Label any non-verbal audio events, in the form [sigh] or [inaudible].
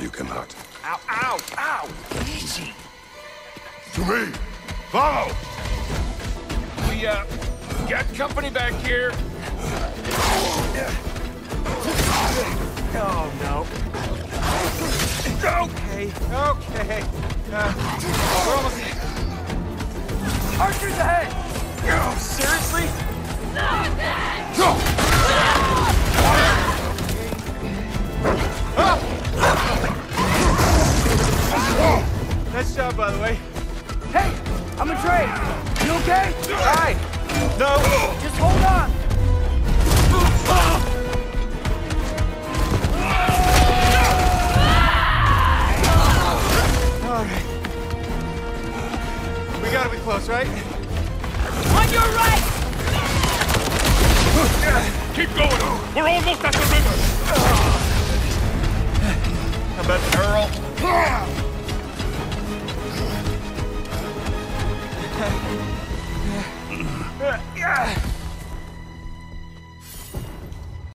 You cannot. Ow, ow, ow! Easy. To me! Follow! We, uh, got company back here. Oh, no. Okay, okay. Uh, we're almost... Archers ahead! Oh, seriously? Nice job, by the way. Hey, I'm a Trey. You okay? Hi. No. Just hold on. All right. We gotta be close, right? On your right. Keep going! We're almost at the river! How about the Earl? [laughs] Yeah.